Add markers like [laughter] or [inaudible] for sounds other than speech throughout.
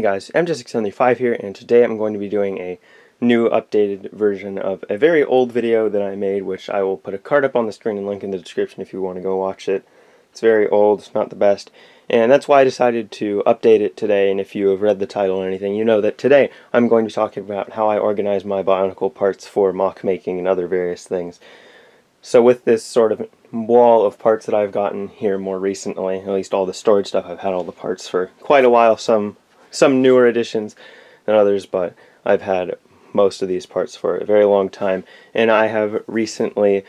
Hey guys, MJ675 here, and today I'm going to be doing a new updated version of a very old video that I made, which I will put a card up on the screen and link in the description if you want to go watch it. It's very old, it's not the best, and that's why I decided to update it today, and if you have read the title or anything, you know that today I'm going to be talking about how I organize my Bionicle parts for MOC making and other various things. So with this sort of wall of parts that I've gotten here more recently, at least all the storage stuff, I've had all the parts for quite a while, some some newer editions than others, but I've had most of these parts for a very long time, and I have recently,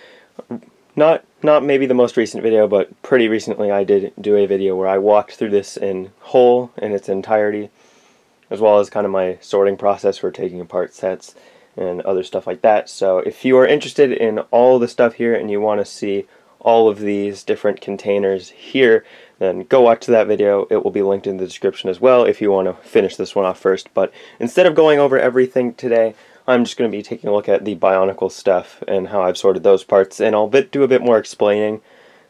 not not maybe the most recent video, but pretty recently I did do a video where I walked through this in whole in its entirety, as well as kind of my sorting process for taking apart sets and other stuff like that. So if you are interested in all the stuff here and you want to see all of these different containers here, then go watch that video. It will be linked in the description as well if you want to finish this one off first. But instead of going over everything today, I'm just going to be taking a look at the Bionicle stuff and how I've sorted those parts. And I'll bit, do a bit more explaining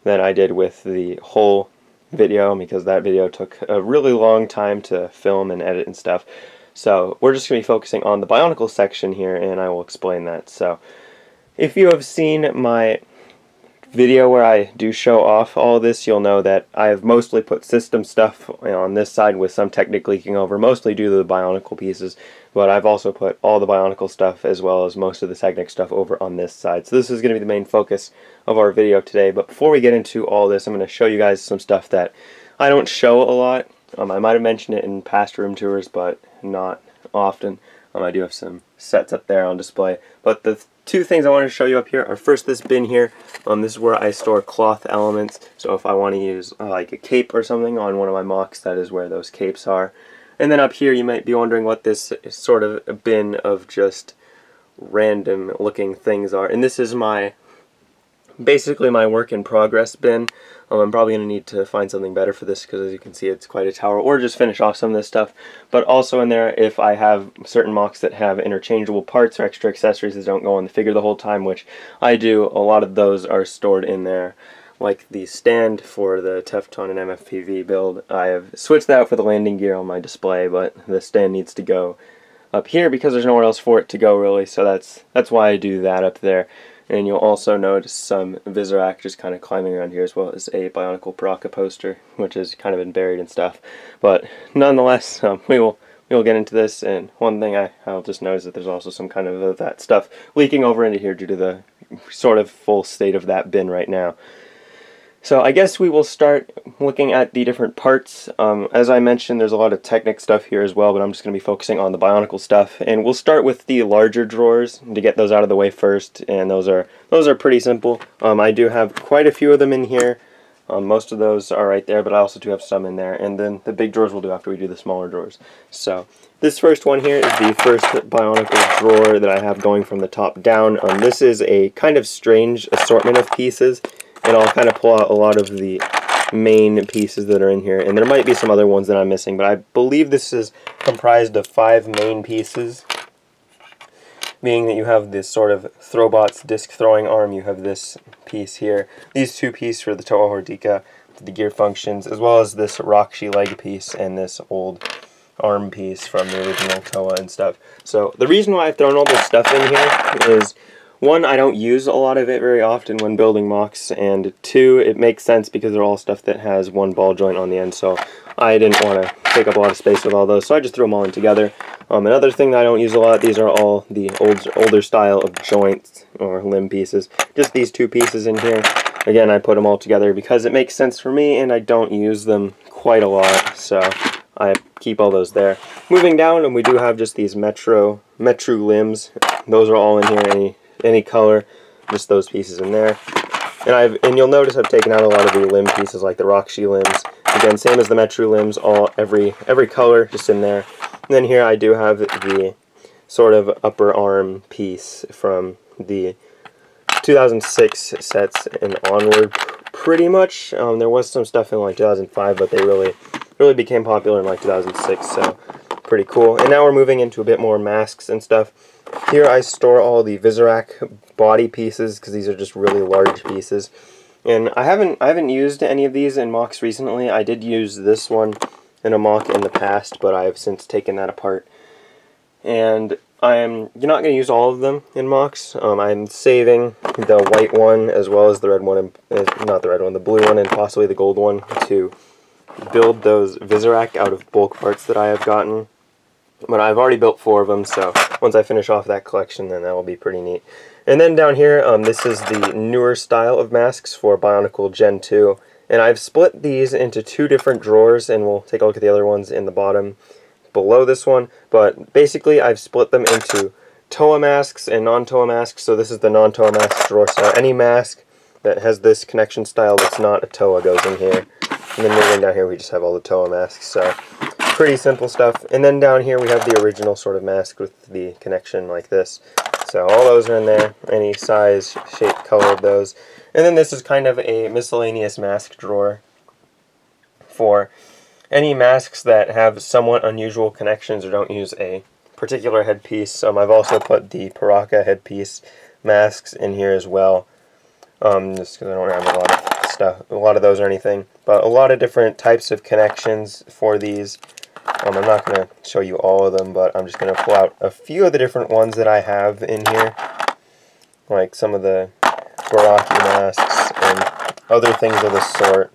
than I did with the whole video because that video took a really long time to film and edit and stuff. So we're just going to be focusing on the Bionicle section here and I will explain that. So if you have seen my video where I do show off all this, you'll know that I have mostly put system stuff on this side with some Technic leaking over, mostly due to the Bionicle pieces, but I've also put all the Bionicle stuff as well as most of the Technic stuff over on this side. So this is going to be the main focus of our video today, but before we get into all this, I'm going to show you guys some stuff that I don't show a lot. Um, I might have mentioned it in past room tours, but not often. Um, I do have some sets up there on display, but the two things I want to show you up here are first this bin here. Um, this is where I store cloth elements. So if I want to use uh, like a cape or something on one of my MOCs, that is where those capes are. And then up here you might be wondering what this sort of bin of just random looking things are. And this is my basically my work in progress bin. Um, I'm probably going to need to find something better for this because as you can see it's quite a tower or just finish off some of this stuff. But also in there if I have certain MOCs that have interchangeable parts or extra accessories that don't go on the figure the whole time, which I do, a lot of those are stored in there. Like the stand for the Tefton and MFPV build, I have switched that for the landing gear on my display, but the stand needs to go up here because there's nowhere else for it to go really, so that's that's why I do that up there. And you'll also notice some Visorak just kind of climbing around here as well as a Bionicle Baraka poster, which has kind of been buried and stuff. But nonetheless, [laughs] um, we will we will get into this. And one thing I, I'll just notice that there's also some kind of uh, that stuff leaking over into here due to the sort of full state of that bin right now. So I guess we will start looking at the different parts. Um, as I mentioned, there's a lot of Technic stuff here as well, but I'm just going to be focusing on the Bionicle stuff. And we'll start with the larger drawers to get those out of the way first, and those are those are pretty simple. Um, I do have quite a few of them in here. Um, most of those are right there, but I also do have some in there. And then the big drawers we'll do after we do the smaller drawers. So this first one here is the first Bionicle drawer that I have going from the top down. Um, this is a kind of strange assortment of pieces and I'll kind of pull out a lot of the main pieces that are in here. And there might be some other ones that I'm missing, but I believe this is comprised of five main pieces. Being that you have this sort of Throwbots disc throwing arm, you have this piece here. These two pieces for the Toa Hordika, the gear functions, as well as this Rahkshi leg piece and this old arm piece from the original Toa and stuff. So the reason why I've thrown all this stuff in here is one, I don't use a lot of it very often when building MOCs, and two, it makes sense because they're all stuff that has one ball joint on the end, so I didn't want to take up a lot of space with all those, so I just threw them all in together. Um, another thing that I don't use a lot, these are all the old, older style of joints or limb pieces. Just these two pieces in here. Again, I put them all together because it makes sense for me, and I don't use them quite a lot, so I keep all those there. Moving down, and we do have just these Metru, Metru limbs. Those are all in here, any color, just those pieces in there. And I've and you'll notice I've taken out a lot of the limb pieces like the Rahkshi limbs. Again, same as the Metru limbs, all every every color just in there. And then here I do have the sort of upper arm piece from the 2006 sets and onward pretty much. Um, there was some stuff in like 2005, but they really really became popular in like 2006, so pretty cool. And now we're moving into a bit more masks and stuff. Here I store all the Visorak body pieces because these are just really large pieces. And I haven't I haven't used any of these in MOCs recently. I did use this one in a MOC in the past, but I have since taken that apart. And I'm you're not going to use all of them in MOCs. Um, I'm saving the white one as well as the red one, and not the red one, the blue one, and possibly the gold one to build those Visorak out of bulk parts that I have gotten. But I've already built four of them, so once I finish off that collection, then that will be pretty neat. And then down here, um, this is the newer style of masks for Bionicle Gen 2. And I've split these into two different drawers, and we'll take a look at the other ones in the bottom below this one. But basically, I've split them into TOA masks and non-TOA masks. So this is the non-TOA mask drawer. So any mask that has this connection style that's not a TOA goes in here. And then moving down here, we just have all the TOA masks. So pretty simple stuff. And then down here, we have the original sort of mask with the connection like this. So all those are in there, any size, shape, color of those. And then this is kind of a miscellaneous mask drawer for any masks that have somewhat unusual connections or don't use a particular headpiece. Um, I've also put the Piraka headpiece masks in here as well, um, just because I don't have a lot of stuff, a lot of those or anything. But a lot of different types of connections for these. Um, I'm not going to show you all of them, but I'm just going to pull out a few of the different ones that I have in here, like some of the Barraki masks and other things of the sort,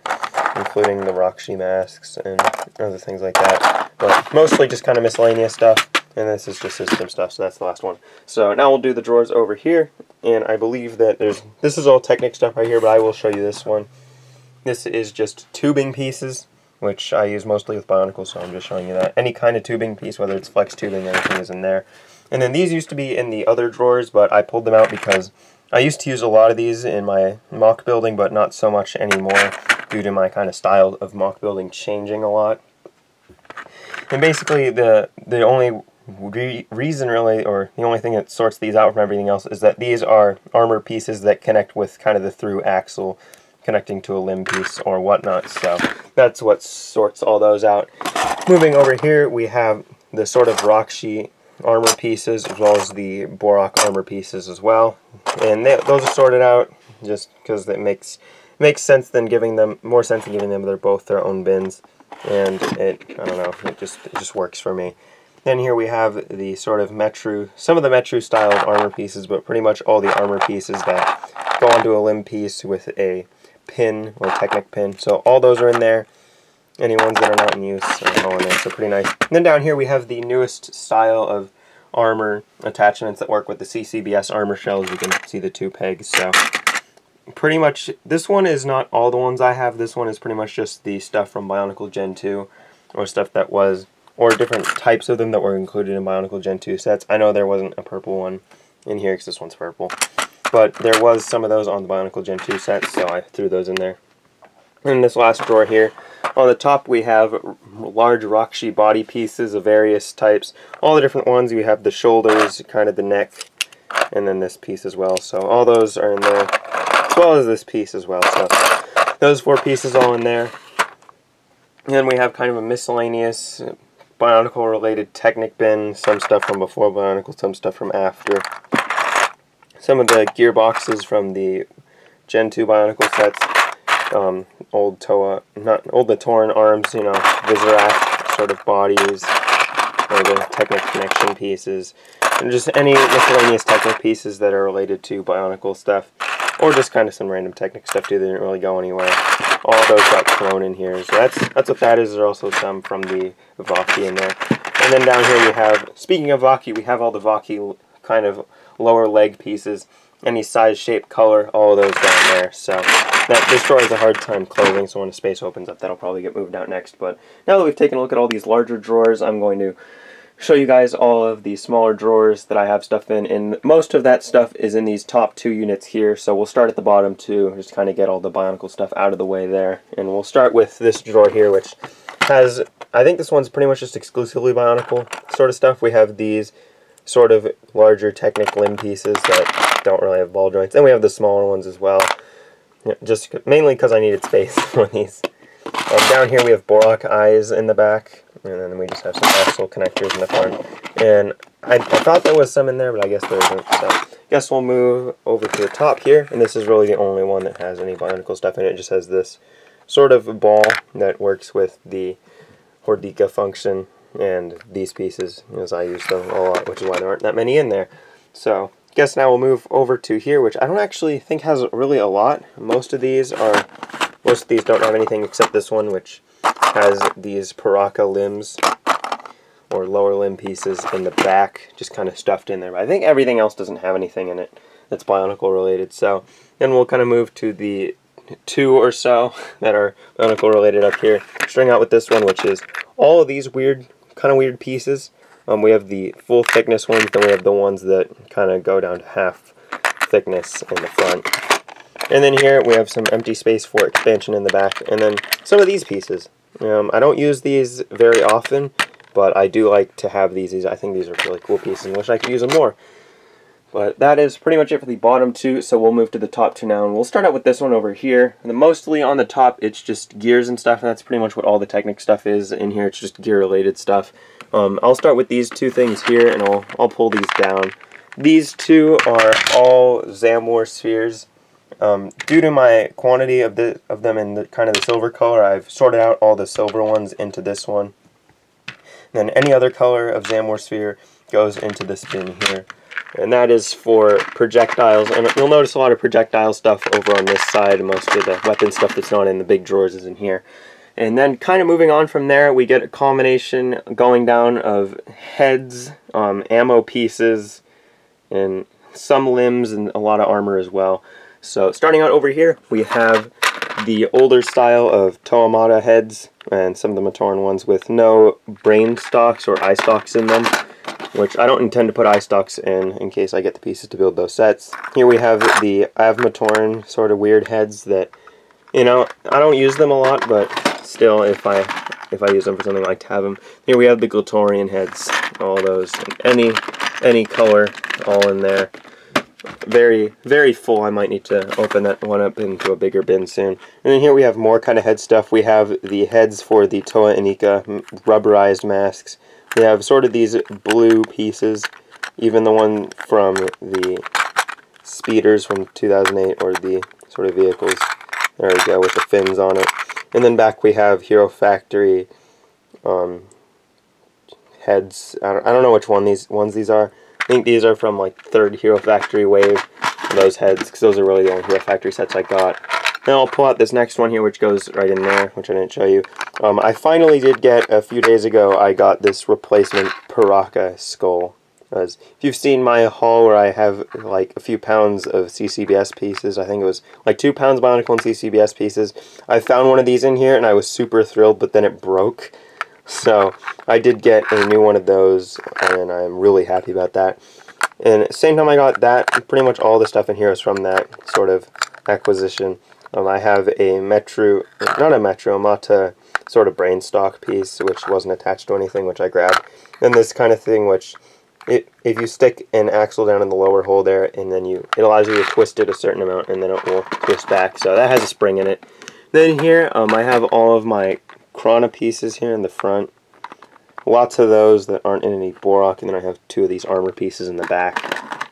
including the Rahkshi masks and other things like that. But mostly just kind of miscellaneous stuff, and this is just system stuff, so that's the last one. So now we'll do the drawers over here, and I believe that there's, this is all Technic stuff right here, but I will show you this one. This is just tubing pieces, which I use mostly with Bionicle, so I'm just showing you that. Any kind of tubing piece, whether it's flex tubing, anything is in there. And then these used to be in the other drawers, but I pulled them out because I used to use a lot of these in my MOC building, but not so much anymore due to my kind of style of MOC building changing a lot. And basically, the the only re reason really, or the only thing that sorts these out from everything else is that these are armor pieces that connect with kind of the through axle connecting to a limb piece or whatnot. So that's what sorts all those out. Moving over here, we have the sort of Rahkshi armor pieces as well as the Bohrok armor pieces as well. And they, those are sorted out just because it makes makes sense than giving them more sense than giving them they're both their own bins and it I don't know it just it just works for me. Then here we have the sort of Metru, some of the Metru style armor pieces, but pretty much all the armor pieces that go onto a limb piece with a pin or Technic pin. So all those are in there. Any ones that are not in use are all in there, so pretty nice. And then down here we have the newest style of armor attachments that work with the CCBS armor shells. You can see the two pegs. So pretty much, this one is not all the ones I have. This one is pretty much just the stuff from Bionicle Gen 2 or stuff that was, or different types of them that were included in Bionicle Gen 2 sets. I know there wasn't a purple one in here because this one's purple. But there was some of those on the Bionicle Gen 2 set, so I threw those in there. In this last drawer here, on the top we have large Rahkshi body pieces of various types. All the different ones, you have the shoulders, kind of the neck, and then this piece as well. So all those are in there, as well as this piece as well. So those four pieces all in there. And then we have kind of a miscellaneous Bionicle related Technic bin, some stuff from before Bionicle, some stuff from after. Some of the gearboxes from the Gen 2 Bionicle sets um, old Toa, not old the torn arms, you know, Visorak sort of bodies, or the Technic connection pieces, and just any miscellaneous Technic pieces that are related to Bionicle stuff, or just kind of some random Technic stuff too that didn't really go anywhere. All those got thrown in here, so that's that's what that is. There's also some from the Vaki in there. And then down here we have, speaking of Vaki, we have all the Vaki kind of lower leg pieces any size, shape, color, all of those down there. So that has a hard time closing, so when a space opens up, that'll probably get moved out next. But now that we've taken a look at all these larger drawers, I'm going to show you guys all of the smaller drawers that I have stuff in, and most of that stuff is in these top two units here, so we'll start at the bottom too, just kind of get all the Bionicle stuff out of the way there. And we'll start with this drawer here, which has, I think this one's pretty much just exclusively Bionicle sort of stuff. We have these sort of larger Technic limb pieces that don't really have ball joints. And we have the smaller ones as well. just mainly because I needed space [laughs] for these. Down here we have Bohrok eyes in the back, and then we just have some axle connectors in the front. And I, I thought there was some in there, but I guess there isn't. So I guess we'll move over to the top here, and this is really the only one that has any Bionicle stuff in it. It just has this sort of ball that works with the Hordika function and these pieces, as I use them a lot, which is why there aren't that many in there. So, guess now we'll move over to here, which I don't actually think has really a lot. Most of these are, most of these don't have anything except this one, which has these Piraka limbs or lower limb pieces in the back, just kind of stuffed in there. But I think everything else doesn't have anything in it that's Bionicle related. So then we'll kind of move to the two or so [laughs] that are Bionicle related up here. String out with this one, which is all of these weird, kind of weird pieces. Um, we have the full thickness ones, then we have the ones that kind of go down to half thickness in the front. And then here we have some empty space for expansion in the back, and then some of these pieces. Um, I don't use these very often, but I do like to have these. I think these are really cool pieces and wish I could use them more. But that is pretty much it for the bottom two, so we'll move to the top two now. And we'll start out with this one over here. And mostly on the top, it's just gears and stuff, and that's pretty much what all the Technic stuff is in here. It's just gear-related stuff. Um, I'll start with these two things here, and I'll, I'll pull these down. These two are all Zamor spheres. Um, due to my quantity of the of them in the kind of the silver color, I've sorted out all the silver ones into this one. And then any other color of Zamor sphere goes into this bin here and that is for projectiles. And you'll notice a lot of projectile stuff over on this side. Most of the weapon stuff that's not in the big drawers is in here. And then kind of moving on from there, we get a combination going down of heads, um, ammo pieces, and some limbs and a lot of armor as well. So starting out over here, we have the older style of Toa Mata heads and some of the Matoran ones with no brain stalks or eye stalks in them which I don't intend to put eye stalks in in case I get the pieces to build those sets. Here we have the Av-Matoran sort of weird heads that, you know, I don't use them a lot, but still, if I if I use them for something, I like to have them. Here we have the Glatorian heads, all those, any any color, all in there. Very, very full. I might need to open that one up into a bigger bin soon. And then here we have more kind of head stuff. We have the heads for the Toa Inika rubberized masks. We have sort of these blue pieces, even the one from the speeders from 2008 or the sort of vehicles. There we go with the fins on it. And then back we have Hero Factory um, heads. I don't, I don't know which one these ones these are. I think these are from like third Hero Factory wave. Those heads, because those are really the only Hero Factory sets I got. Now I'll pull out this next one here, which goes right in there, which I didn't show you. Um, I finally did get, a few days ago, I got this replacement Piraka skull. As if you've seen my haul where I have like a few pounds of CCBS pieces, I think it was like two pounds Bionicle and CCBS pieces. I found one of these in here and I was super thrilled, but then it broke. So I did get a new one of those and I'm really happy about that. And same time I got that, pretty much all the stuff in here is from that sort of acquisition. Um, I have a Metru, not a Metru, Mata sort of brain stock piece, which wasn't attached to anything, which I grabbed. And this kind of thing, which it, if you stick an axle down in the lower hole there, and then you, it allows you to twist it a certain amount, and then it will twist back. So that has a spring in it. Then here, um, I have all of my Krana pieces here in the front. Lots of those that aren't in any Bohrok, and then I have two of these armor pieces in the back.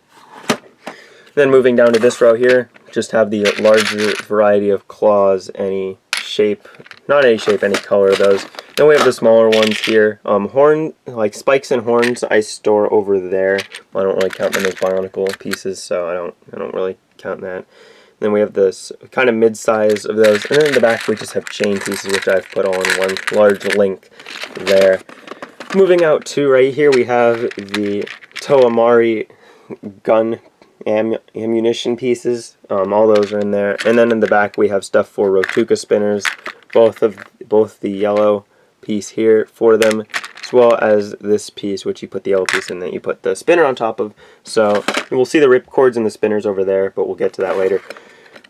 Then moving down to this row here, just have the larger variety of claws, any shape, not any shape, any color of those. Then we have the smaller ones here. Um, horn, like spikes and horns, I store over there. I don't really count them as Bionicle pieces, so I don't, I don't really count that. Then we have this kind of mid-size of those, and then in the back we just have chain pieces, which I've put on one large link there. Moving out to right here, we have the Toa Mahri gun am ammunition pieces. Um, all those are in there. And then in the back we have stuff for Rhotuka spinners, both of both the yellow piece here for them, as well as this piece, which you put the yellow piece in that you put the spinner on top of. So we'll see the rip cords and the spinners over there, but we'll get to that later.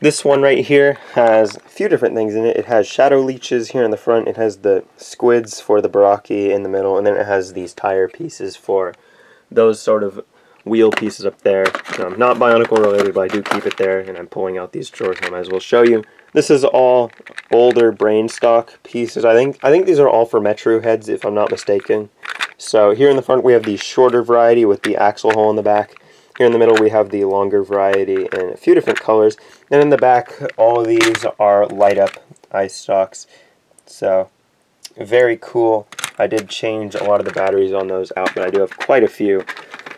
This one right here has a few different things in it. It has shadow leeches here in the front. It has the squids for the Baraki in the middle, and then it has these tire pieces for those sort of wheel pieces up there. Um, not Bionicle related, but I do keep it there, and I'm pulling out these drawers, I might as well show you. This is all older brain stock pieces. I think I think these are all for Metru heads, if I'm not mistaken. So here in the front we have the shorter variety with the axle hole in the back. Here in the middle we have the longer variety in a few different colors. And in the back, all of these are light up eye stocks. So very cool. I did change a lot of the batteries on those out, but I do have quite a few.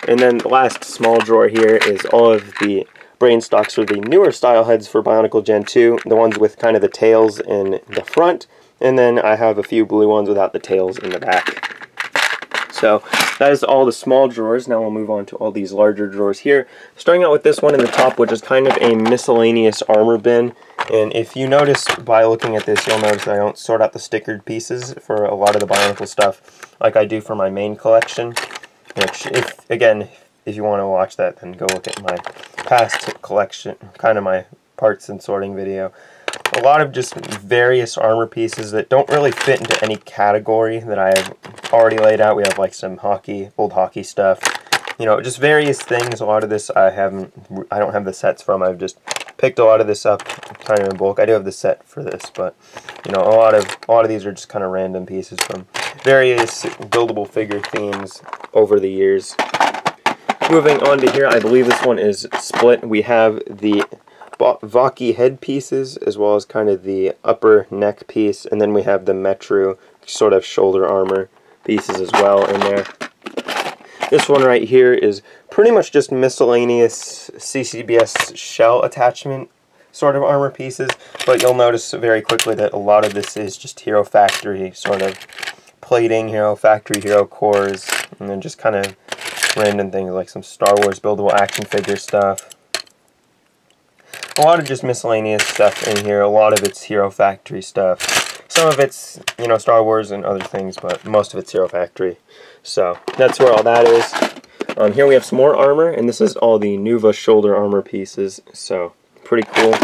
And then the last small drawer here is all of the brain stocks for the newer style heads for Bionicle Gen 2, the ones with kind of the tails in the front, and then I have a few blue ones without the tails in the back. So that is all the small drawers. Now we'll move on to all these larger drawers here. Starting out with this one in the top, which is kind of a miscellaneous armor bin. And if you notice by looking at this, you'll notice I don't sort out the stickered pieces for a lot of the Bionicle stuff like I do for my main collection. Which, if again, if you want to watch that, then go look at my past collection, kind of my parts and sorting video a lot of just various armor pieces that don't really fit into any category that I have already laid out. We have like some hockey, old hockey stuff, you know, just various things. A lot of this I haven't, I don't have the sets from. I've just picked a lot of this up kind of in bulk. I do have the set for this, but you know, a lot of a lot of these are just kind of random pieces from various buildable figure themes over the years. Moving on to here, I believe this one is split. We have the Vaki headpieces as well as kind of the upper neck piece and then we have the Metru sort of shoulder armor pieces as well in there. This one right here is pretty much just miscellaneous CCBS shell attachment sort of armor pieces, but you'll notice very quickly that a lot of this is just Hero Factory sort of plating, Hero Factory, Hero cores, and then just kind of random things like some Star Wars buildable action figure stuff, a lot of just miscellaneous stuff in here. A lot of it's Hero Factory stuff. Some of it's, you know, Star Wars and other things, but most of it's Hero Factory. So that's where all that is. Um, here we have some more armor, and this is all the Nuva shoulder armor pieces. So pretty cool.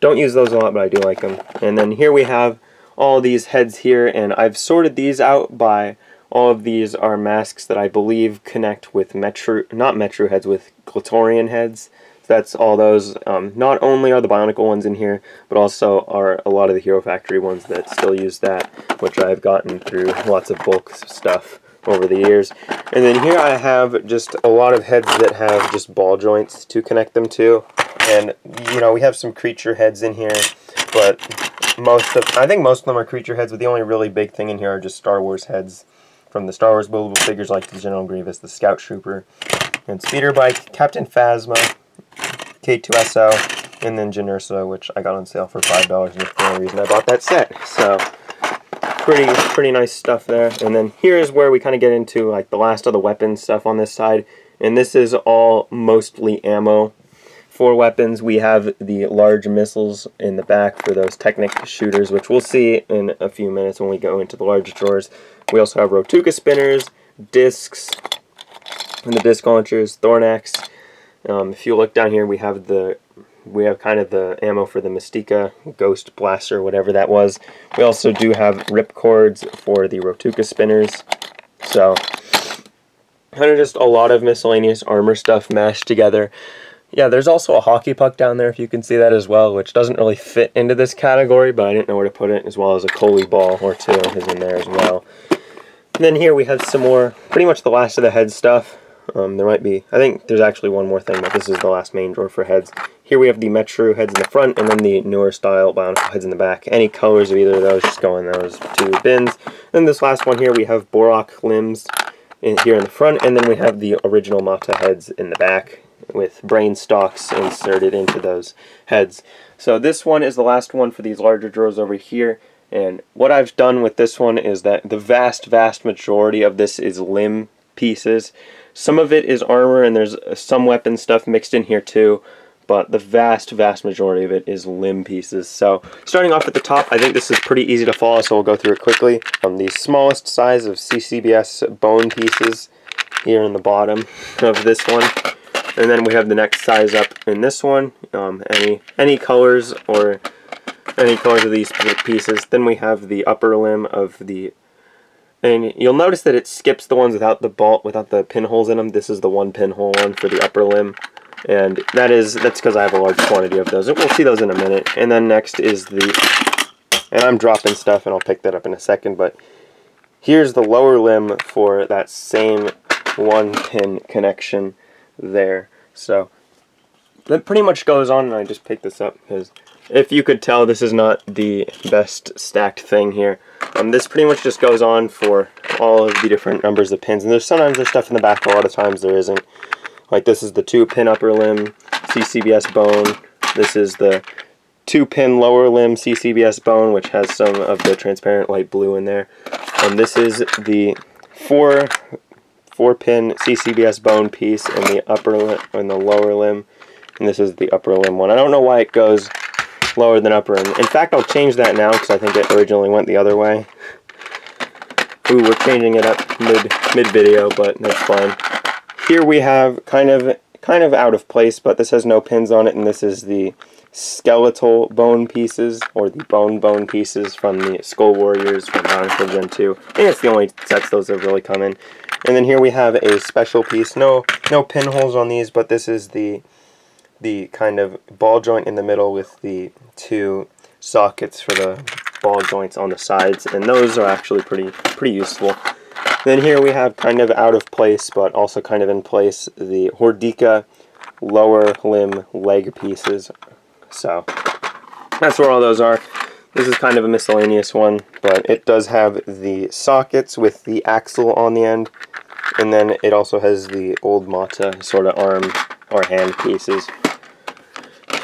Don't use those a lot, but I do like them. And then here we have all these heads here, and I've sorted these out by all of these are masks that I believe connect with Metru, not Metru heads, with Glatorian heads that's all those. Um, not only are the Bionicle ones in here, but also are a lot of the Hero Factory ones that still use that, which I've gotten through lots of bulk stuff over the years. And then here I have just a lot of heads that have just ball joints to connect them to. And, you know, we have some creature heads in here, but most of, I think most of them are creature heads, but the only really big thing in here are just Star Wars heads from the Star Wars buildable figures like the General Grievous, the Scout Trooper, and Speeder Bike, Captain Phasma, K2SO, and then Jyn Erso, which I got on sale for $5, and that's the reason I bought that set. So, pretty pretty nice stuff there. And then here's where we kind of get into like the last of the weapons stuff on this side. And this is all mostly ammo. For weapons, we have the large missiles in the back for those Technic shooters, which we'll see in a few minutes when we go into the large drawers. We also have Rhotuka spinners, discs, and the disc launchers, Thornax, um, if you look down here, we have the we have kind of the ammo for the Mistika Ghost Blaster, whatever that was. We also do have rip cords for the Rhotuka spinners. So, kind of just a lot of miscellaneous armor stuff mashed together. Yeah, there's also a hockey puck down there, if you can see that as well, which doesn't really fit into this category, but I didn't know where to put it, as well as a Kolhii ball or two is in there as well. And then here we have some more, pretty much the last of the head stuff. Um, there might be, I think there's actually one more thing, but this is the last main drawer for heads. Here we have the Metru heads in the front, and then the newer style Bionicle heads in the back. Any colors of either of those just go in those two bins. And this last one here, we have Bohrok limbs in, here in the front, and then we have the original Mata heads in the back with brain stalks inserted into those heads. So this one is the last one for these larger drawers over here. And what I've done with this one is that the vast, vast majority of this is limb pieces. Some of it is armor, and there's some weapon stuff mixed in here too, but the vast, vast majority of it is limb pieces. So starting off at the top, I think this is pretty easy to follow, so we'll go through it quickly. Um, the smallest size of CCBS bone pieces here in the bottom of this one. And then we have the next size up in this one, um, any, any colors or any colors of these pieces. Then we have the upper limb of the and you'll notice that it skips the ones without the bolt, without the pinholes in them. This is the one pinhole one for the upper limb. And that is, that's because I have a large quantity of those. We'll see those in a minute. And then next is the, and I'm dropping stuff and I'll pick that up in a second, but here's the lower limb for that same one pin connection there. So that pretty much goes on, and I just picked this up because if you could tell, this is not the best stacked thing here. Um, this pretty much just goes on for all of the different numbers of pins. And there's sometimes there's stuff in the back, a lot of times there isn't. Like this is the two pin upper limb CCBS bone. This is the two pin lower limb CCBS bone, which has some of the transparent light blue in there. And this is the four four pin CCBS bone piece in the upper limb in the lower limb. And this is the upper limb one. I don't know why it goes lower than upper. And in fact, I'll change that now because I think it originally went the other way. Ooh, we're changing it up mid mid video, but that's fine. Here we have kind of kind of out of place, but this has no pins on it, and this is the skeletal bone pieces, or the bone bone pieces from the Skull Warriors from Bionicle Gen 2. I think it's the only sets those have really come in. And then here we have a special piece. No no pinholes on these, but this is the the kind of ball joint in the middle with the two sockets for the ball joints on the sides, and those are actually pretty pretty useful. Then here we have kind of out of place, but also kind of in place, the Hordika lower limb leg pieces. So that's where all those are. This is kind of a miscellaneous one, but it does have the sockets with the axle on the end, and then it also has the old Mata sort of arm or hand pieces.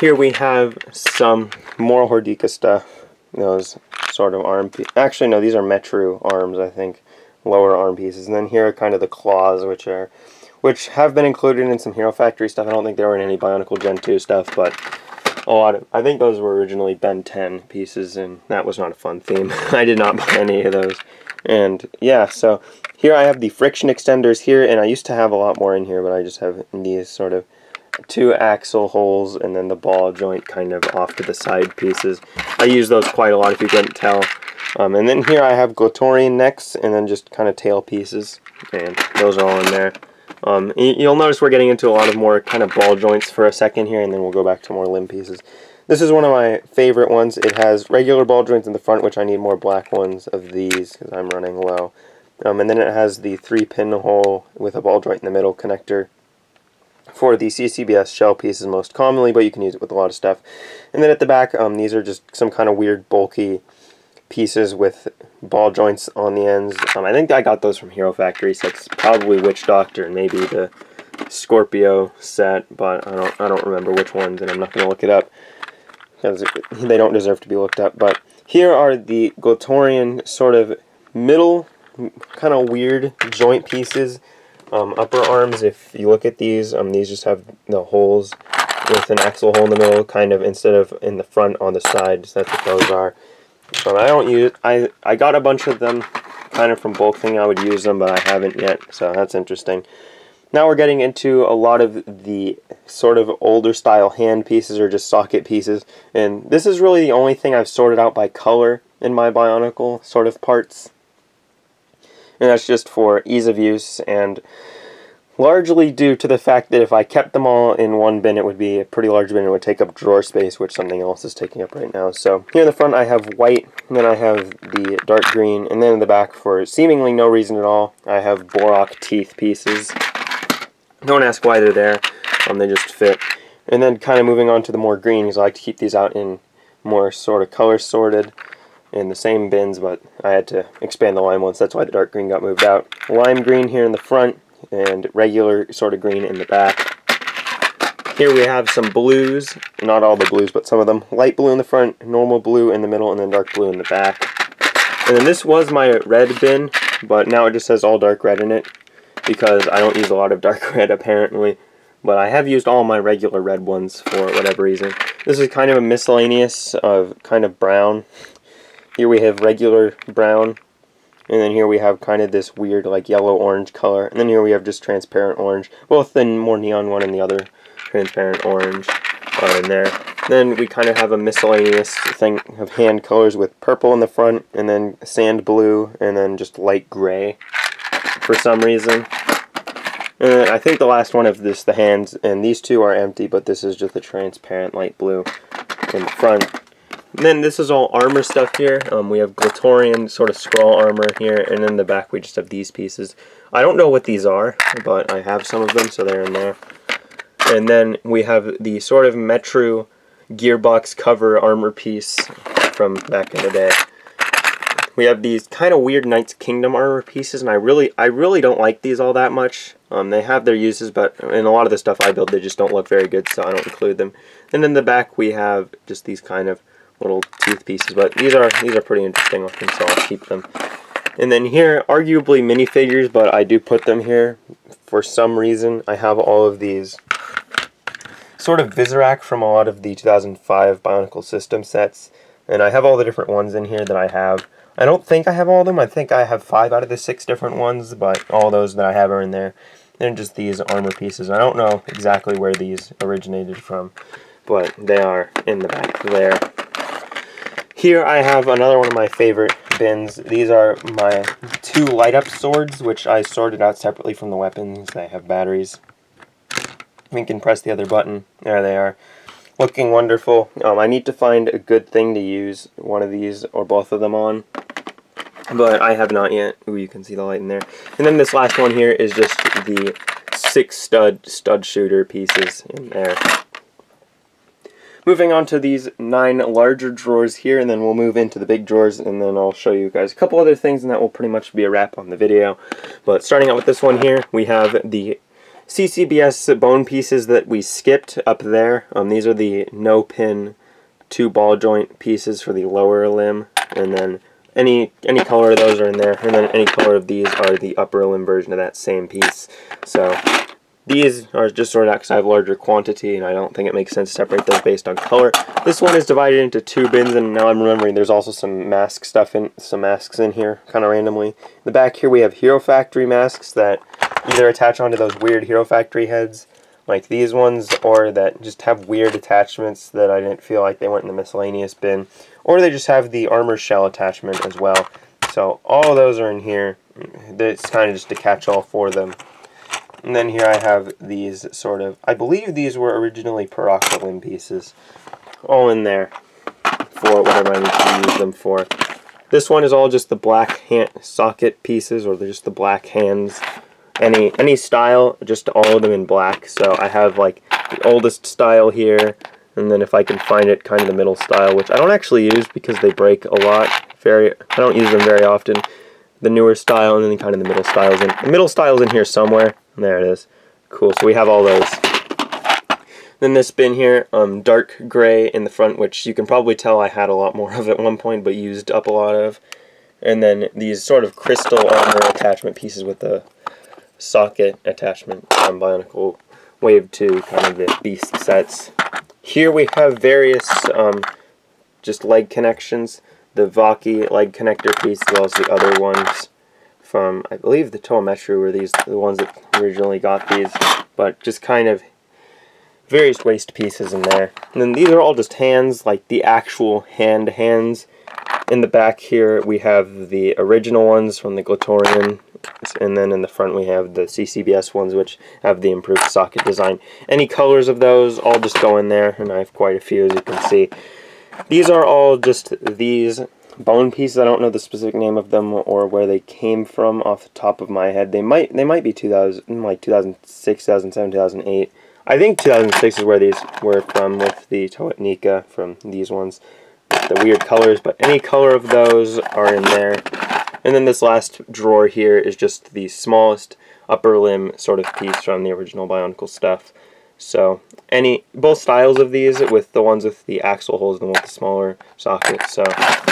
Here we have some more Hordika stuff. Those sort of arm Actually, no, these are Metru arms, I think. Lower arm pieces. And then here are kind of the claws, which are which have been included in some Hero Factory stuff. I don't think they were in any Bionicle Gen 2 stuff, but a lot of, I think those were originally Ben 10 pieces, and that was not a fun theme. [laughs] I did not buy any of those. And yeah, so here I have the friction extenders here, and I used to have a lot more in here, but I just have these sort of two axle holes and then the ball joint kind of off to the side pieces. I use those quite a lot if you couldn't tell. Um, and then here I have Glatorian necks and then just kind of tail pieces and those are all in there. Um, you'll notice we're getting into a lot of more kind of ball joints for a second here and then we'll go back to more limb pieces. This is one of my favorite ones. It has regular ball joints in the front, which I need more black ones of these because I'm running low. Um, and then it has the three pin hole with a ball joint in the middle connector for the CCBS shell pieces most commonly, but you can use it with a lot of stuff. And then at the back, um, these are just some kind of weird bulky pieces with ball joints on the ends. Um, I think I got those from Hero Factory sets, probably Witch Doctor and maybe the Scorpio set, but I don't I don't remember which ones, and I'm not going to look it up because they don't deserve to be looked up. But here are the Glatorian sort of middle, kind of weird joint pieces um, upper arms, if you look at these, um, these just have the holes with an axle hole in the middle, kind of instead of in the front on the sides. That's what those are. But I don't use. I I got a bunch of them, kind of from bulk thing. I would use them, but I haven't yet. So that's interesting. Now we're getting into a lot of the sort of older style hand pieces or just socket pieces. And this is really the only thing I've sorted out by color in my Bionicle sort of parts and that's just for ease of use and largely due to the fact that if I kept them all in one bin it would be a pretty large bin. It would take up drawer space which something else is taking up right now. So here in the front I have white and then I have the dark green and then in the back for seemingly no reason at all I have Bohrok teeth pieces. Don't ask why they're there. Um, they just fit. And then kind of moving on to the more green because I like to keep these out in more sort of color sorted in the same bins, but I had to expand the lime ones. That's why the dark green got moved out. Lime green here in the front and regular sort of green in the back. Here we have some blues, not all the blues, but some of them. Light blue in the front, normal blue in the middle, and then dark blue in the back. And then this was my red bin, but now it just says all dark red in it because I don't use a lot of dark [laughs] red apparently. But I have used all my regular red ones for whatever reason. This is kind of a miscellaneous of kind of brown here we have regular brown, and then here we have kind of this weird like yellow-orange color, and then here we have just transparent orange. Both the more neon one and the other transparent orange are in there. Then we kind of have a miscellaneous thing of hand colors with purple in the front, and then sand blue, and then just light gray for some reason. And I think the last one of this, the hands, and these two are empty, but this is just the transparent light blue in the front. And then this is all armor stuff here. Um, we have Glatorian sort of scroll armor here, and in the back we just have these pieces. I don't know what these are, but I have some of them, so they're in there. And then we have the sort of Metru gearbox cover armor piece from back in the day. we have these kind of weird Knights Kingdom armor pieces, and I really, I really don't like these all that much. Um, they have their uses, but in a lot of the stuff I build, they just don't look very good, so I don't include them. And in the back, we have just these kind of little tooth pieces, but these are these are pretty interesting looking, so I'll keep them. And then here, arguably minifigures, but I do put them here for some reason. I have all of these sort of Visorak from a lot of the 2005 Bionicle System sets, and I have all the different ones in here that I have. I don't think I have all of them. I think I have five out of the six different ones, but all those that I have are in there. And just these armor pieces. I don't know exactly where these originated from, but they are in the back there. Here I have another one of my favorite bins. These are my two light-up swords, which I sorted out separately from the weapons. They have batteries. We can press the other button. There they are looking wonderful. Um, I need to find a good thing to use one of these or both of them on, but I have not yet. Ooh, you can see the light in there. And then this last one here is just the six stud stud shooter pieces in there. Moving on to these nine larger drawers here, and then we'll move into the big drawers, and then I'll show you guys a couple other things, and that will pretty much be a wrap on the video. But starting out with this one here, we have the CCBS bone pieces that we skipped up there. Um, these are the no pin two ball joint pieces for the lower limb, and then any any color of those are in there, and then any color of these are the upper limb version of that same piece. So these are just sorted out because I have larger quantity, and I don't think it makes sense to separate those based on color. This one is divided into two bins, and now I'm remembering there's also some mask stuff in some masks in here, kind of randomly. In the back here we have Hero Factory masks that either attach onto those weird Hero Factory heads, like these ones, or that just have weird attachments that I didn't feel like they went in the miscellaneous bin, or they just have the armor shell attachment as well. So all those are in here. It's kind of just a catch-all for them. And then here I have these sort of, I believe these were originally Peroxolim pieces, all in there for whatever I need to use them for. This one is all just the black hand socket pieces, or just the black hands any any style, just all of them in black. So I have like the oldest style here, and then if I can find it, kind of the middle style, which I don't actually use because they break a lot. Very, I don't use them very often. The newer style, and then kind of the middle styles. And the middle style's in here somewhere. There it is. Cool. So we have all those. Then this bin here, um, dark gray in the front, which you can probably tell I had a lot more [laughs] of at one point, but used up a lot of. And then these sort of crystal armor attachment pieces with the socket attachment on Bionicle Wave 2, kind of the beast sets. Here we have various um, just leg connections. The Vaki leg connector piece as well as the other ones from, I believe the Toa Metru were these the ones that originally got these, but just kind of various waist pieces in there. And then these are all just hands, like the actual hand hands. In the back here we have the original ones from the Glatorian and then in the front we have the CCBS ones which have the improved socket design. Any colors of those all just go in there and I have quite a few as you can see. These are all just these bone pieces. I don't know the specific name of them or where they came from off the top of my head. They might they might be 2000 like 2006, 2007, 2008. I think 2006 is where these were from with the Toa Inika from these ones. The weird colors, but any color of those are in there. And then this last drawer here is just the smallest upper limb sort of piece from the original Bionicle stuff. So any both styles of these with the ones with the axle holes and the with the smaller sockets. So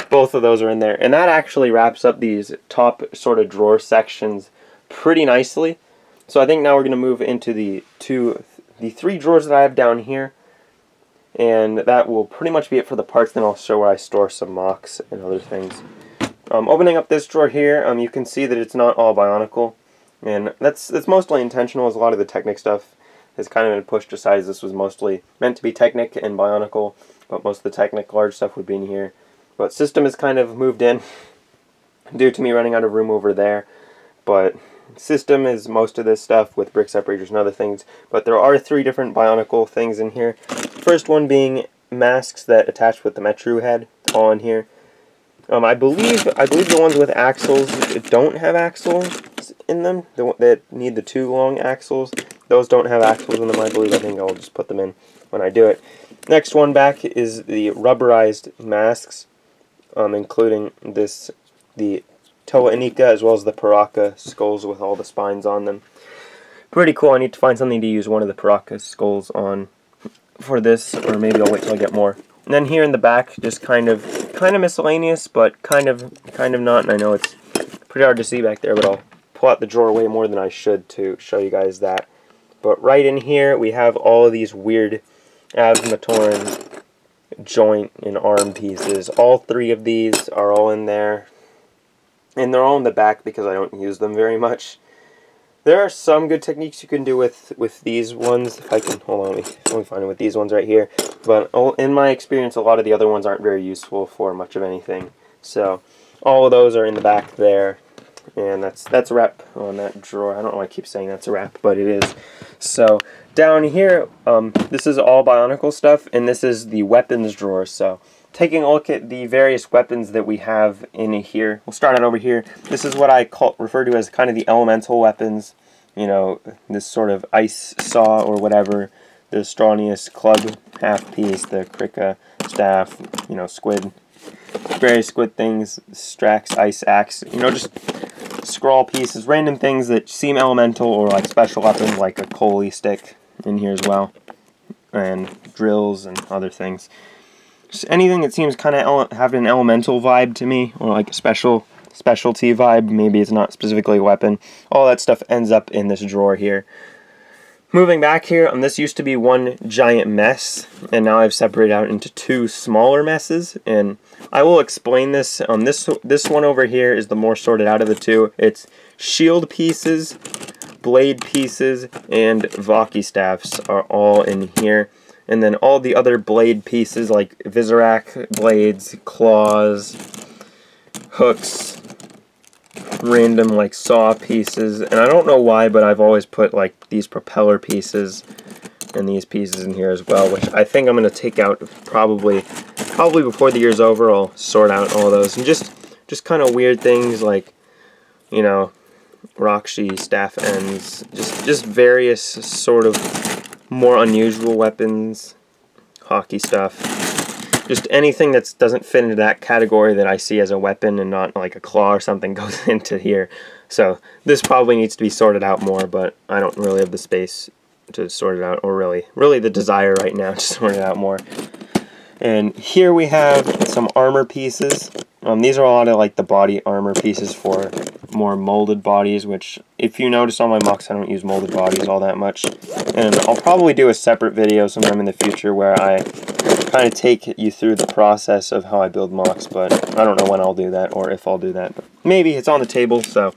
both of those are in there. And that actually wraps up these top sort of drawer sections pretty nicely. So I think now we're going to move into the two the three drawers that I have down here. And that will pretty much be it for the parts. Then I'll show where I store some MOCs and other things. Um, opening up this drawer here, um, you can see that it's not all Bionicle, and that's that's mostly intentional as a lot of the Technic stuff has kind of been pushed aside this was mostly meant to be Technic and Bionicle, but most of the Technic large stuff would be in here. But System has kind of moved in [laughs] due to me running out of room over there, but System is most of this stuff with brick separators and other things, but there are three different Bionicle things in here. First one being masks that attach with the Metru head, on here. Um, I believe I believe the ones with axles don't have axles in them. The that need the two long axles, those don't have axles in them. I believe. I think I'll just put them in when I do it. Next one back is the rubberized masks, um, including this the Toa Inika as well as the Piraka skulls with all the spines on them. Pretty cool. I need to find something to use one of the Piraka skulls on for this, or maybe I'll wait till I get more. And then here in the back, just kind of kind of miscellaneous, but kind of kind of not. And I know it's pretty hard to see back there, but I'll pull out the drawer way more than I should to show you guys that. But right in here, we have all of these weird Av-Matoran joint and arm pieces. All three of these are all in there. And they're all in the back because I don't use them very much. There are some good techniques you can do with, with these ones. If I can, hold on, let me, let me find it with these ones right here. But in my experience, a lot of the other ones aren't very useful for much of anything. So all of those are in the back there. And that's that's a wrap on that drawer. I don't know why I keep saying that's a wrap, but it is. So down here, um, this is all Bionicle stuff, and this is the weapons drawer. So taking a look at the various weapons that we have in here. We'll start out over here. This is what I call refer to as kind of the elemental weapons. You know, this sort of ice saw or whatever. The Stronius club half piece, the Krika staff, you know, squid, various squid things, Strakk's ice axe. You know, just scroll pieces, random things that seem elemental or like special weapons, like a Kolhii stick in here as well, and drills and other things. Just anything that seems kind of having an elemental vibe to me, or like a special specialty vibe. Maybe it's not specifically a weapon. All that stuff ends up in this drawer here. Moving back here, um, this used to be one giant mess, and now I've separated out into two smaller messes, and I will explain this. Um, this this one over here is the more sorted out of the two. It's shield pieces, blade pieces, and Vahki staffs are all in here and then all the other blade pieces like Visorak blades, claws, hooks, random like saw pieces, and I don't know why, but I've always put like these propeller pieces and these pieces in here as well, which I think I'm to take out probably probably before the year's over. I'll sort out all those and just just kind of weird things like you know Rahkshi staff ends, just just various sort of more unusual weapons, hockey stuff, just anything that doesn't fit into that category that I see as a weapon and not like a claw or something [laughs] goes into here. So this probably needs to be sorted out more, but I don't really have the space to sort it out, or really, really the desire right now [laughs] to sort it out more. And here we have some armor pieces. Um, these are a lot of like the body armor pieces for more molded bodies, which if you notice on my MOCs, I don't use molded bodies all that much. And I'll probably do a separate video sometime in the future where I kind of take you through the process of how I build MOCs, but I don't know when I'll do that or if I'll do that. But maybe it's on the table, so.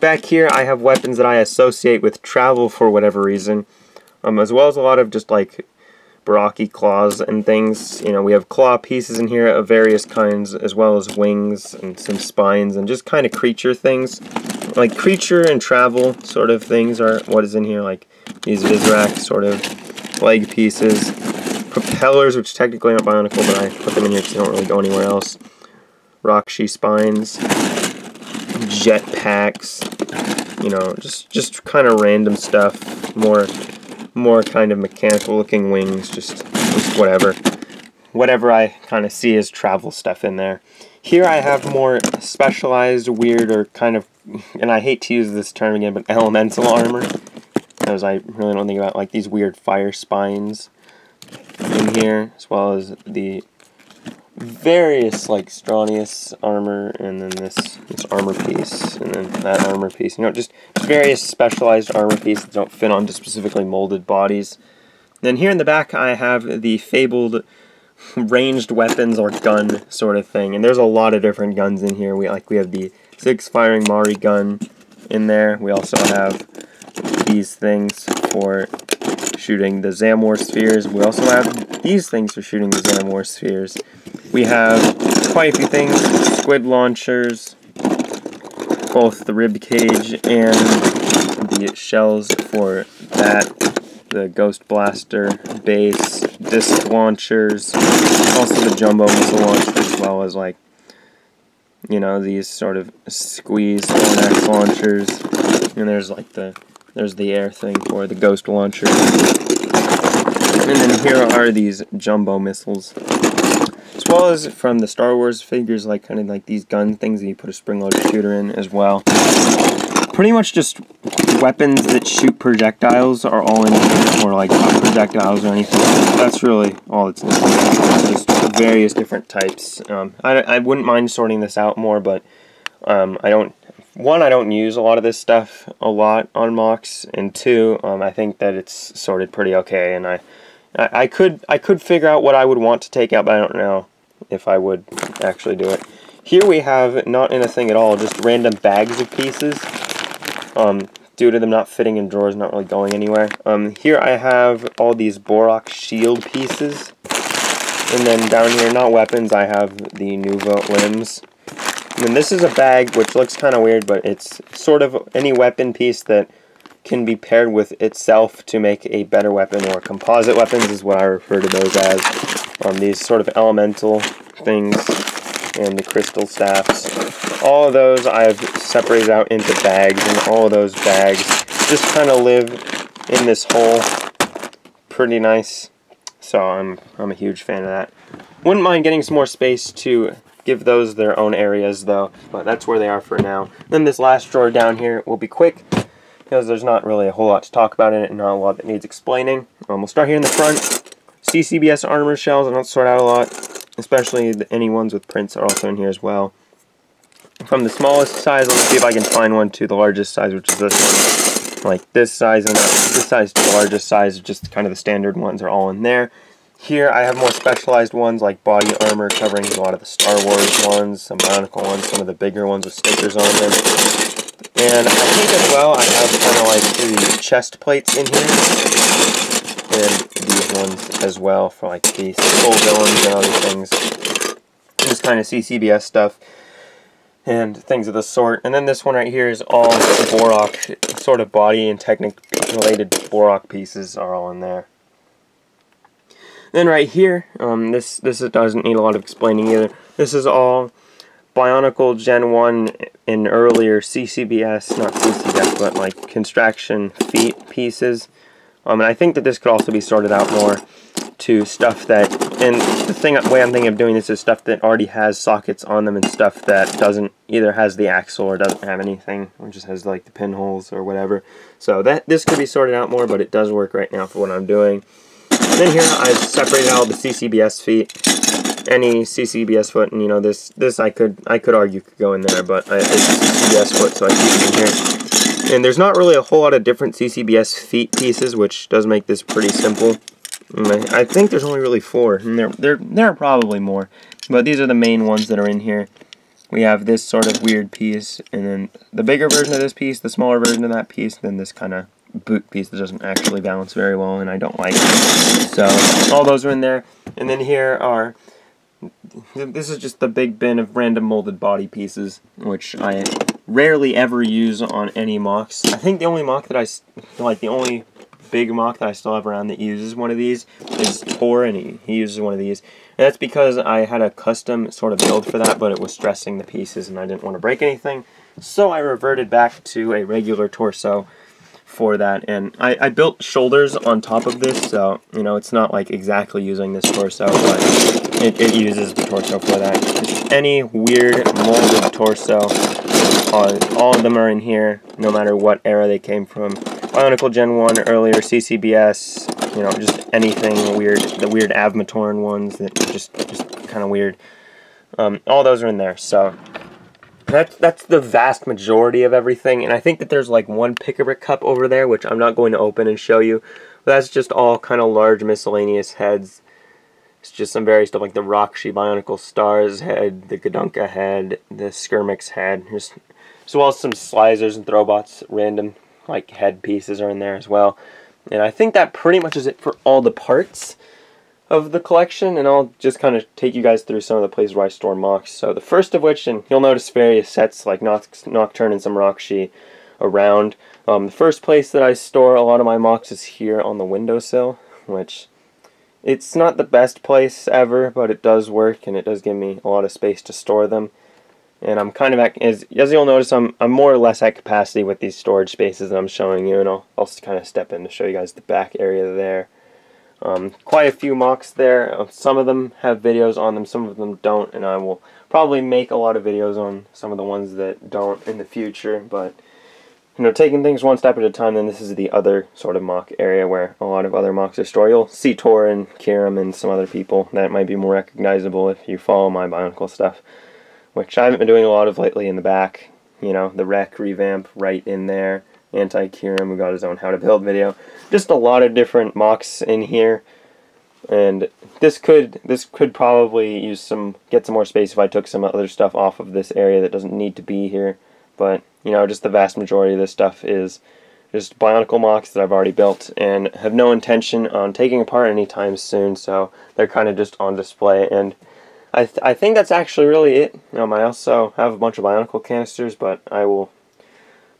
Back here, I have weapons that I associate with travel for whatever reason, um, as well as a lot of just like Barraki claws and things. You know, we have claw pieces in here of various kinds, as well as wings and some spines and just kind of creature things. Like creature and travel sort of things are what is in here, like these Visorak sort of leg pieces. Propellers, which technically aren't bionicle, but I put them in here because they don't really go anywhere else. Rahkshi spines. jet packs, You know, just, just kind of random stuff. More more kind of mechanical looking wings, just, just whatever. Whatever I kind of see as travel stuff in there. Here I have more specialized, weird, or kind of, and I hate to use this term again, but elemental armor. Because I really don't think about like these weird fire spines in here, as well as the various like Stronius armor, and then this this armor piece, and then that armor piece. You know, just, just various specialized armor pieces that don't fit onto specifically molded bodies. Then here in the back, I have the fabled ranged weapons or gun sort of thing, and there's a lot of different guns in here. We like we have the six firing Mahri gun in there. We also have these things for shooting the Zamor spheres. We also have these things for shooting the Zamor spheres. We have quite a few things, squid launchers, both the rib cage and the shells for that, the Ghost Blaster base, disc launchers, also the jumbo missile launcher as well as like, you know, these sort of squeeze launchers, and there's like the, there's the air thing for the Ghost launcher. And then here are these jumbo missiles As well as from the Star Wars figures, like kind of like these gun things that you put a spring-loaded shooter in as well. Pretty much just weapons that shoot projectiles are all in here, or like projectiles or anything. That's really all it's just various different types. Um, I, I wouldn't mind sorting this out more, but um, I don't one, I don't use a lot of this stuff a lot on MOCs, and two, um, I think that it's sorted pretty okay, and I, I, I, could I could figure out what I would want to take out, but I don't know if I would actually do it. Here we have, not in a thing at all, just random bags of pieces, um, due to them not fitting in drawers, not really going anywhere. Um, here I have all these Bohrok shield pieces, and then down here, not weapons, I have the Nuva limbs. And this is a bag which looks kind of weird, but it's sort of any weapon piece that can be paired with itself to make a better weapon, or composite weapons is what I refer to those as. Um, these sort of elemental things and the crystal staffs. All of those I've separated out into bags, and all of those bags just kind of live in this hole pretty nice. So I'm, I'm a huge fan of that. Wouldn't mind getting some more space to give those their own areas though, but that's where they are for now. Then this last drawer down here will be quick because there's not really a whole lot to talk about in it and not a lot that needs explaining. Um, we'll start here in the front. CCBS armor shells, I don't sort out a lot, especially the, any ones with prints are also in here as well. From the smallest size, let's see if I can find one to the largest size, which is this one. Like this size and this size to the largest size, just kind of the standard ones are all in there. Here I have more specialized ones like body armor covering a lot of the Star Wars ones, some Bionicle ones, some of the bigger ones with stickers on them. And I think as well I have kind of like the chest plates in here. And these ones as well for like the full villains and other things. This kind of CCBS stuff and things of the sort. And then this one right here is all Bohrok, sort of body and Technic related Bohrok pieces are all in there. Then right here, um, this this doesn't need a lot of explaining either. This is all Bionicle Gen 1 and earlier CCBS, not CCBS, but like construction feet pieces. Um, and I think that this could also be sorted out more to stuff that, and the thing, way I'm thinking of doing this is stuff that already has sockets on them and stuff that doesn't, either has the axle or doesn't have anything, or just has like the pinholes or whatever. So that this could be sorted out more, but it does work right now for what I'm doing. Then here I've separated out the CCBS feet. Any CCBS foot, and you know this this I could I could argue could go in there, but I, it's CCBS foot, so I keep it in here. And there's not really a whole lot of different CCBS feet pieces, which does make this pretty simple. Mm, I, I think there's only really four, and there there there are probably more, but these are the main ones that are in here. We have this sort of weird piece, and then the bigger version of this piece, the smaller version of that piece, then this kind of boot piece that doesn't actually balance very well and I don't like it. So all those are in there. And then here are, this is just the big bin of random molded body pieces, which I rarely ever use on any MOCs. I think the only MOC that I, like the only big MOC that I still have around that uses one of these is Tor, and he, he uses one of these. And that's because I had a custom sort of build for that, but it was stressing the pieces and I didn't want to break anything. So I reverted back to a regular torso for that. And I, I built shoulders on top of this so you know it's not like exactly using this torso but it, it uses the torso for that. Just any weird molded torso all, all of them are in here no matter what era they came from. Bionicle Gen 1 earlier CCBS you know just anything weird the weird Av-Matoran ones that just just kind of weird. Um, all those are in there so that's that's the vast majority of everything, and I think that there's like one pick-a-brick cup over there, which I'm not going to open and show you. But that's just all kind of large miscellaneous heads. It's just some various stuff like the Rahkshi Bionicle Stars head, the Gadunka head, the Skirmix head, just, as well as some Slicers and Throwbots, random like head pieces are in there as well. And I think that pretty much is it for all the parts of the collection, and I'll just kind of take you guys through some of the places where I store MOCs. So the first of which, and you'll notice various sets like Nocturn and some Rahkshi around. Um, the first place that I store a lot of my MOCs is here on the windowsill, which it's not the best place ever, but it does work, and it does give me a lot of space to store them. And I'm kind of at, as, as you'll notice, I'm, I'm more or less at capacity with these storage spaces that I'm showing you, and I'll, I'll kind of step in to show you guys the back area there. Um, quite a few MOCs there. Uh, some of them have videos on them, some of them don't, and I will probably make a lot of videos on some of the ones that don't in the future, but you know, taking things one step at a time, then this is the other sort of MOC area where a lot of other MOCs are stored. You'll see Tor and Kyrem and some other people that might be more recognizable if you follow my Bionicle stuff, which I haven't been doing a lot of lately in the back. You know, the Rehk revamp right in there. Anti-Kyrem who got his own how to build video. Just a lot of different MOCs in here. And this could this could probably use some get some more space if I took some other stuff off of this area that doesn't need to be here. But you know, just the vast majority of this stuff is just Bionicle MOCs that I've already built and have no intention on taking apart anytime soon. So they're kind of just on display and. I, th I think that's actually really it. Um, I also have a bunch of Bionicle canisters, but I will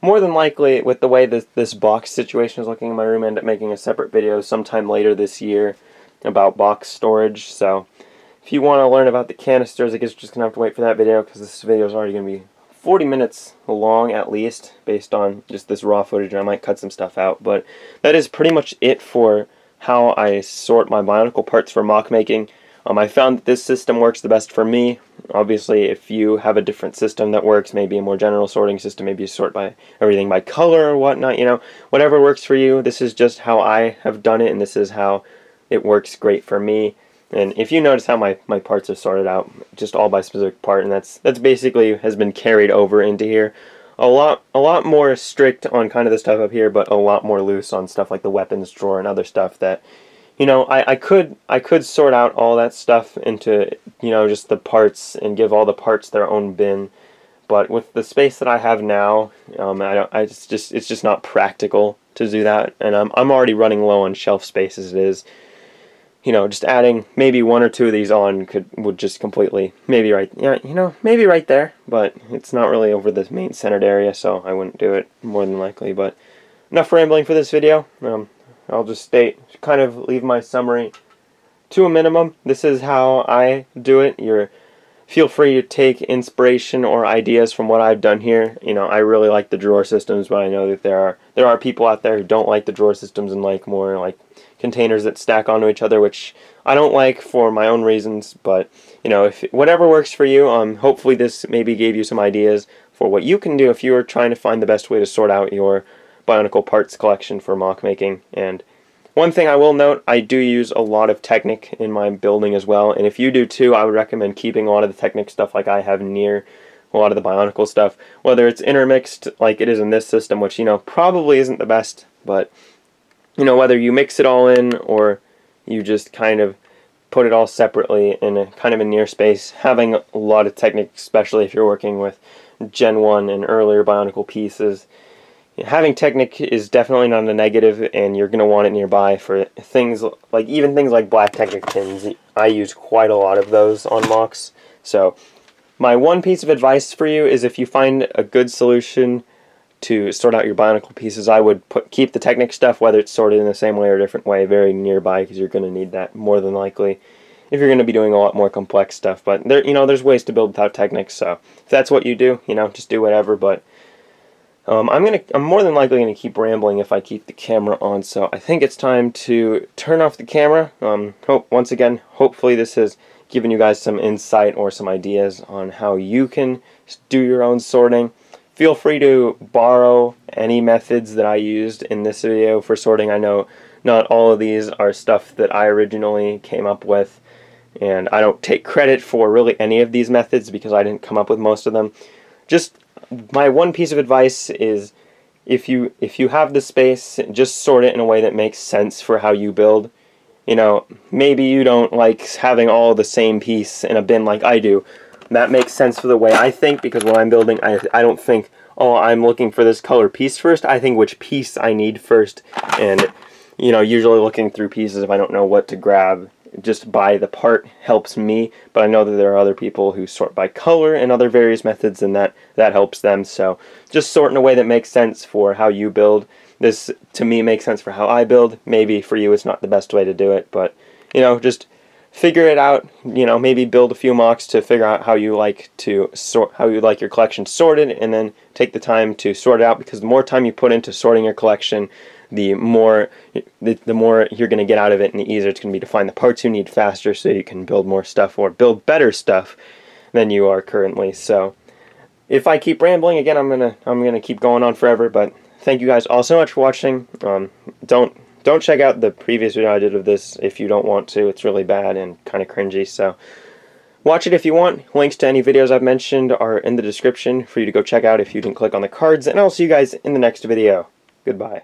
more than likely, with the way this, this box situation is looking in my room, end up making a separate video sometime later this year about box storage. So if you want to learn about the canisters, I guess you're just going to have to wait for that video because this video is already going to be 40 minutes long at least based on just this raw footage and I might cut some stuff out. But that is pretty much it for how I sort my Bionicle parts for MOC making. Um, I found that this system works the best for me. Obviously, if you have a different system that works, maybe a more general sorting system, maybe you sort by everything by color or whatnot, you know, whatever works for you. This is just how I have done it, and this is how it works great for me. And if you notice how my, my parts are sorted out, just all by specific part, and that's that's basically has been carried over into here. A lot a lot more strict on kind of the stuff up here, but a lot more loose on stuff like the weapons drawer and other stuff that you know, I, I could I could sort out all that stuff into you know just the parts and give all the parts their own bin, but with the space that I have now, um, I don't I just, just it's just not practical to do that, and I'm I'm already running low on shelf space as it is. You know, just adding maybe one or two of these on could would just completely maybe right yeah you know maybe right there, but it's not really over the main centered area, so I wouldn't do it more than likely. But enough rambling for this video. Um, I'll just state, kind of leave my summary to a minimum. This is how I do it. You're feel free to take inspiration or ideas from what I've done here. You know, I really like the drawer systems, but I know that there are there are people out there who don't like the drawer systems and like more like containers that stack onto each other, which I don't like for my own reasons. But you know, if whatever works for you, um, hopefully this maybe gave you some ideas for what you can do if you are trying to find the best way to sort out your Bionicle parts collection for MOC making. And one thing I will note, I do use a lot of Technic in my building as well, and if you do too, I would recommend keeping a lot of the Technic stuff like I have near a lot of the Bionicle stuff, whether it's intermixed like it is in this system, which, you know, probably isn't the best, but, you know, whether you mix it all in or you just kind of put it all separately in a kind of a near space, having a lot of Technic, especially if you're working with Gen 1 and earlier Bionicle pieces, having Technic is definitely not a negative, and you're going to want it nearby for things like even things like black Technic pins. I use quite a lot of those on MOCs. So, my one piece of advice for you is if you find a good solution to sort out your Bionicle pieces, I would put keep the Technic stuff, whether it's sorted in the same way or a different way, very nearby because you're going to need that more than likely if you're going to be doing a lot more complex stuff. But there, you know, there's ways to build without Technic, so if that's what you do, you know, just do whatever. But um, I'm gonna. I'm more than likely gonna keep rambling if I keep the camera on. So I think it's time to turn off the camera. Um, hope once again, hopefully this has given you guys some insight or some ideas on how you can do your own sorting. Feel free to borrow any methods that I used in this video for sorting. I know not all of these are stuff that I originally came up with, and I don't take credit for really any of these methods because I didn't come up with most of them. Just my one piece of advice is if you if you have the space, just sort it in a way that makes sense for how you build. You know, maybe you don't like having all the same piece in a bin like I do. That makes sense for the way I think because when I'm building, I, I don't think, oh, I'm looking for this color piece first. I think which piece I need first. And, you know, usually looking through pieces if I don't know what to grab just by the part helps me, but I know that there are other people who sort by color and other various methods, and that, that helps them. So just sort in a way that makes sense for how you build. This, to me, makes sense for how I build. Maybe for you it's not the best way to do it, but, you know, just figure it out. You know, maybe build a few MOCs to figure out how you like to sort, how you like your collection sorted, and then take the time to sort it out, because the more time you put into sorting your collection, the more the, the more you're going to get out of it and the easier it's going to be to find the parts you need faster so you can build more stuff or build better stuff than you are currently. So if I keep rambling again, I'm gonna I'm gonna keep going on forever. But thank you guys all so much for watching. Um, don't don't check out the previous video I did of this if you don't want to. It's really bad and kind of cringy. So watch it if you want. Links to any videos I've mentioned are in the description for you to go check out if you didn't click on the cards. And I'll see you guys in the next video. Goodbye.